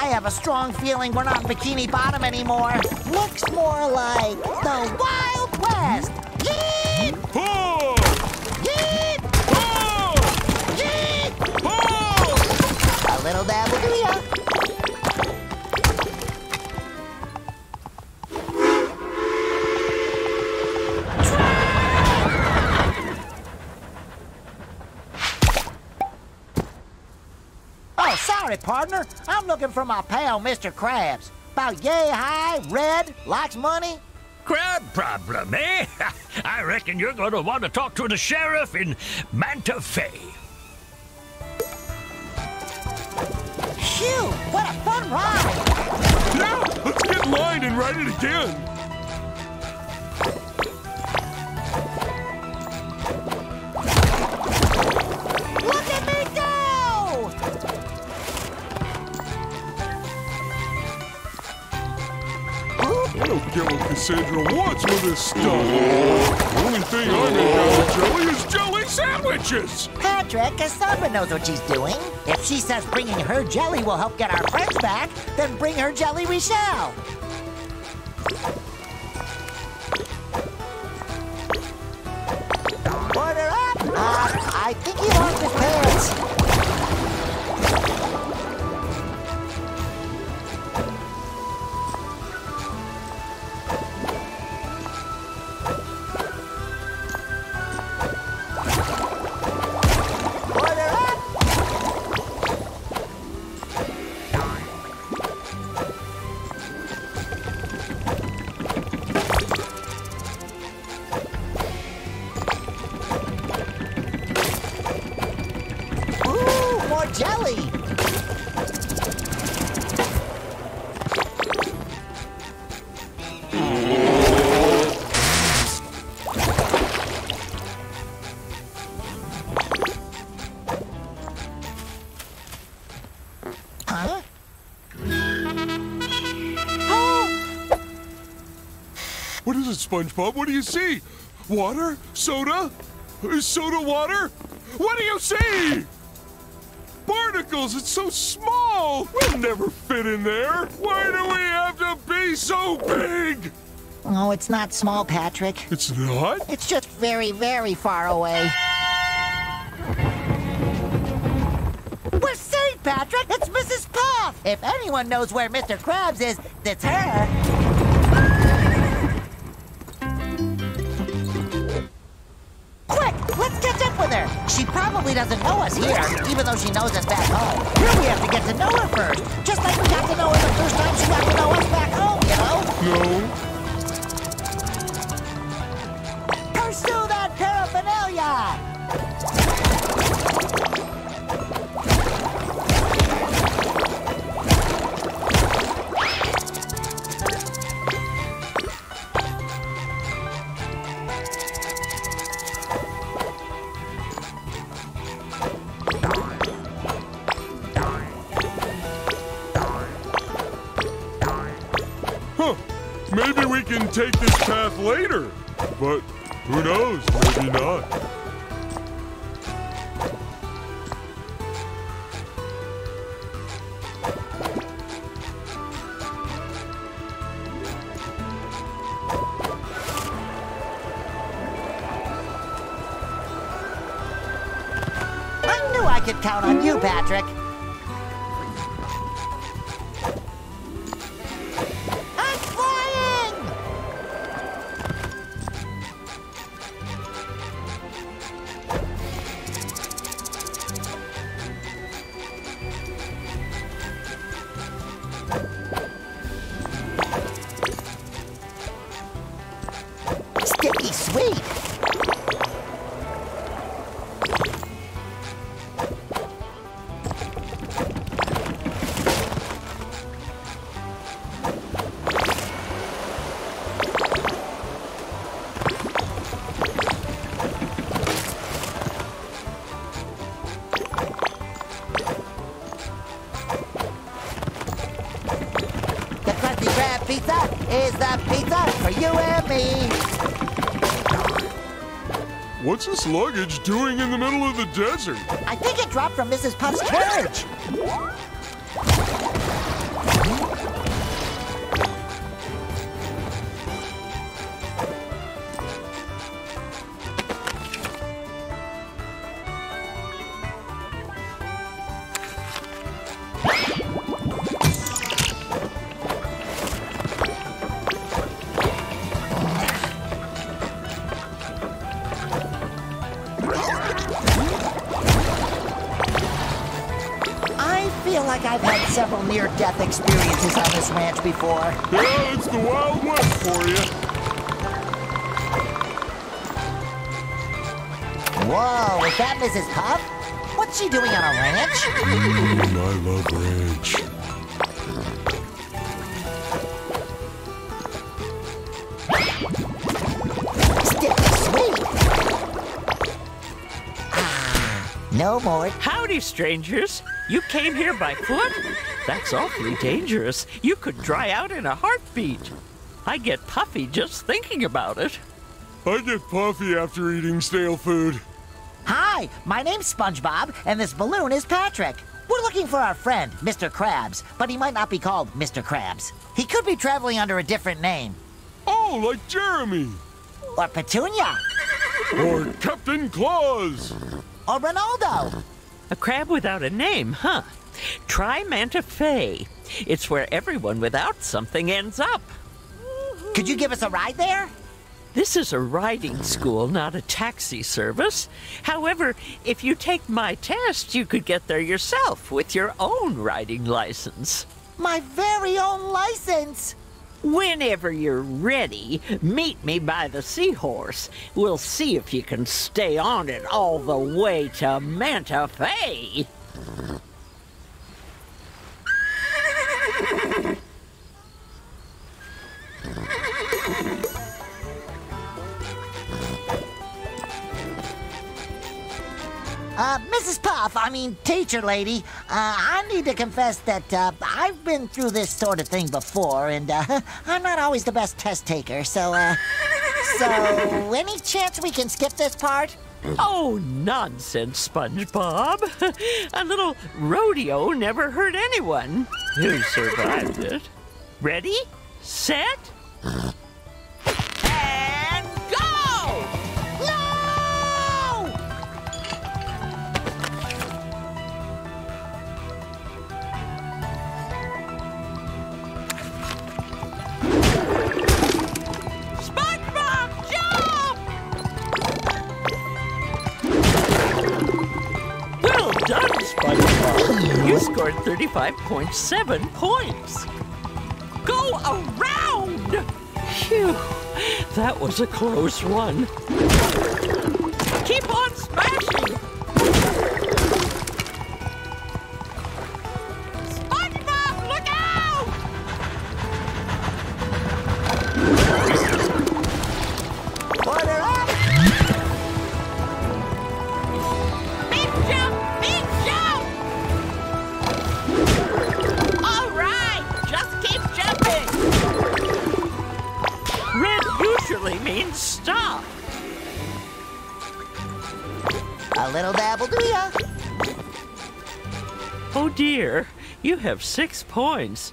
I have a strong feeling we're not Bikini Bottom anymore. Looks more like the Wild West. Sorry, partner. I'm looking for my pal, Mr. Krabs. About yay high, red, likes money. Crab problem, eh? I reckon you're going to want to talk to the sheriff in Manta Fe. Phew, what a fun ride. Yeah, let's get in line and ride it again. What Kassandra wants with this stuff. The only thing I make out of jelly is jelly sandwiches. Patrick, Kassandra knows what she's doing. If she says bringing her jelly will help get our friends back, then bring her jelly we shall. Order up! Uh, I think he lost his pants. What is it, SpongeBob? What do you see? Water? Soda? Is soda water? What do you see? Barnacles! It's so small! We'll never fit in there! Why do we have to be so big? oh, it's not small, Patrick. It's not? It's just very, very far away. We're safe, Patrick! It's Mrs. Puff! If anyone knows where Mr. Krabs is, it's her. Probably doesn't know us here, even though she knows us back home. Here we have to get to know her first, just like we got to know her the first time she got to know us back home, you know? No. Pursue that paraphernalia! Huh. Maybe we can take this path later. But who knows? Maybe not. I knew I could count on you, Patrick. Pizza is the pizza for you and me. What's this luggage doing in the middle of the desert? I think it dropped from Mrs. Puff's carriage. Several near-death experiences on this ranch before. Yeah, it's the Wild West for you. Whoa, is that Mrs. Puff? What's she doing on a ranch? Mm, I love ranch. Sticky sweet. Ah, no more. Howdy, strangers. You came here by foot? That's awfully dangerous. You could dry out in a heartbeat. I get puffy just thinking about it. I get puffy after eating stale food. Hi, my name's SpongeBob, and this balloon is Patrick. We're looking for our friend, Mr. Krabs, but he might not be called Mr. Krabs. He could be traveling under a different name. Oh, like Jeremy. Or Petunia. Or Captain Claus. Or Ronaldo. A crab without a name, huh? Try Manta Fe. It's where everyone without something ends up. Could you give us a ride there? This is a riding school, not a taxi service. However, if you take my test, you could get there yourself with your own riding license. My very own license. Whenever you're ready, meet me by the seahorse. We'll see if you can stay on it all the way to Manta Fe. Mrs. Puff, I mean, teacher lady, uh, I need to confess that uh, I've been through this sort of thing before, and uh, I'm not always the best test taker, so, uh, so, any chance we can skip this part? Oh, nonsense, SpongeBob. A little rodeo never hurt anyone who survived it. Ready, set, scored 35.7 points. Go around! Phew, that was a close one. Means stop. A little dabble do ya? Oh dear, you have six points.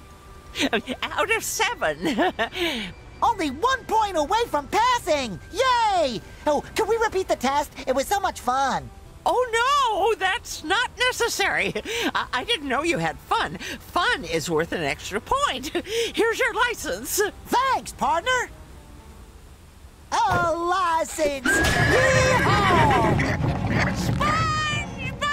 Out of seven. Only one point away from passing! Yay! Oh, can we repeat the test? It was so much fun. oh no, that's not necessary. I, I didn't know you had fun. Fun is worth an extra point. Here's your license. Thanks, partner! A license! Yeehaw! SpongeBob!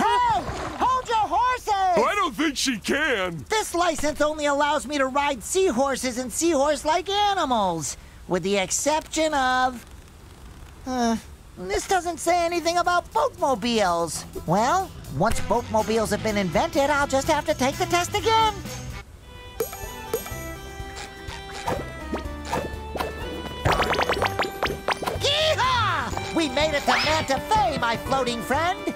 Hey! Hold your horses! I don't think she can. This license only allows me to ride seahorses and seahorse-like animals, with the exception of... Uh, this doesn't say anything about boatmobiles. Well, once boatmobiles have been invented, I'll just have to take the test again. Made it to Manta Fe, my floating friend.